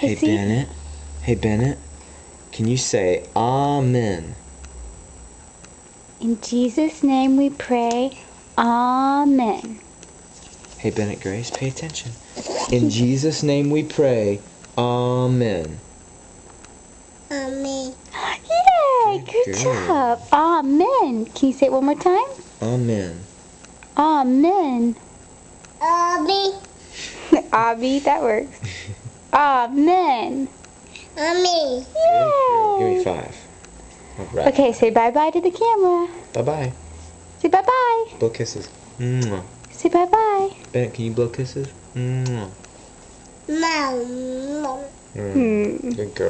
Hey, see? Bennett. Hey, Bennett. Can you say Amen? In Jesus' name we pray. Amen. Hey, Bennett Grace, pay attention. In Jesus' name we pray. Amen. Mommy. Yay! Good Good job. Amen. Can you say it one more time? Amen. Amen. Mommy. Abby, that works. Amen. Mommy. Give me five. All right. Okay, say bye bye to the camera. Bye bye. Say bye bye. Blow kisses. Mwah. Say bye bye. Bennett, can you blow kisses? Mwah. Mom. Mm. Good girl.